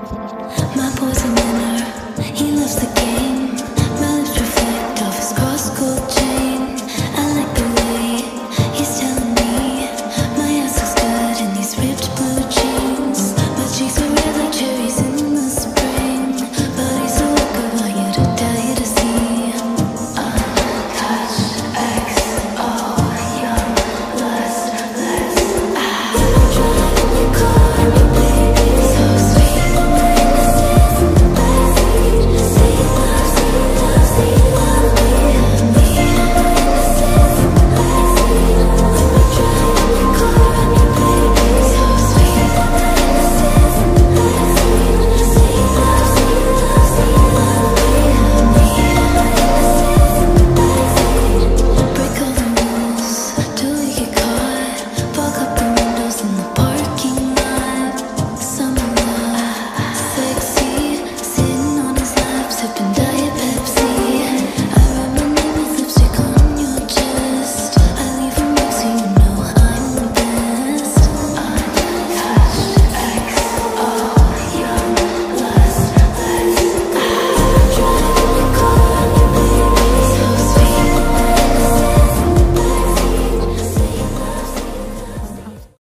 My poison